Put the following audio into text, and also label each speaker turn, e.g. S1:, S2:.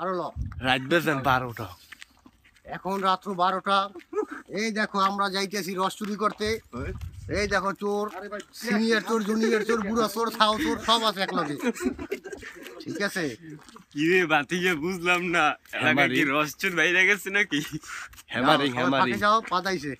S1: আরও ল।
S2: রাত বেজেন বারোটা।
S1: এখন রাত্র বারোটা। এই দেখো আমরা যাইতেছি রস চুরি করতে। এই দেখো চোর সিনিয়র চোর জুনিয়র চোর বুড়ো চোর ছাও চোর সব আছে একলগে। ঠিক আছে?
S3: কিরে বাতিকে বুঝলাম না। এলাকায়
S2: হ্যামারি।
S3: কি রসচুর বাইরে গেছে নাকি?
S2: হ্যামারিং
S1: যাও,
S2: হ্যামারিং
S1: যাও পাতাইছে